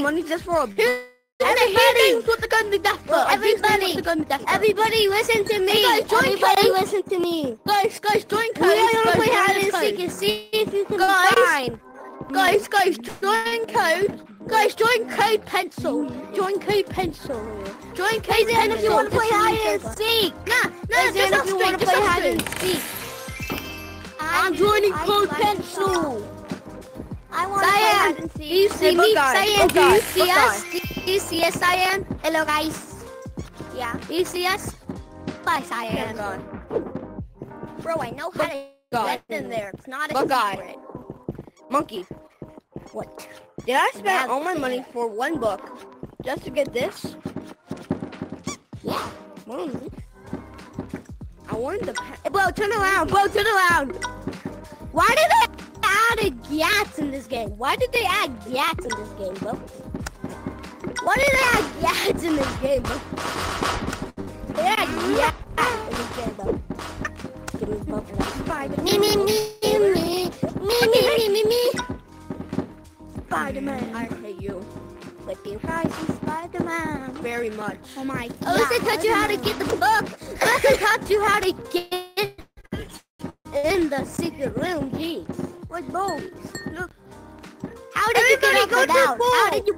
money just for a Here- Everybody, put the gun to death. bro. Everybody. put the gun to death. everybody, listen to me. Hey, guys, join everybody, code. listen to me. guys, guys, join We code. are gonna guys, play hide and seek and see if you can Guys. find. Guys, guys, join code. Guys, join code pencil. Join code pencil. Join code pencil. if you want to play hide and seek. Nah, nah, Raise just if you want to play hide and seek. I'm joining code pencil. I want to play Cyan, do you see me? Cyan, do you see us? Do you see us, Cyan? Hello, guys. Yeah. Do you see us? Bye, Cyan. Bro, I know how to God. get in there. It's not a secret. Monkey. What? Did I spend That's all my money it. for one book just to get this? Yeah. Mm. I wanted the bro, turn around. Bro, turn around. Why did they added Gats in this game? Why did they add Gats in this game, bro? Why did they add Gats in this game, bro? They add Gats in this game, bro. Give me Spider-Man. Me, me, me, me. Me, me, me, me, me. Spider-Man, I hate you. But the rising Spider-Man. Very much. Oh my god. Oh, I taught you how to get the book. I taught you how to get in the secret room, geez. Bones? Look. How did you get go up to and out? How did you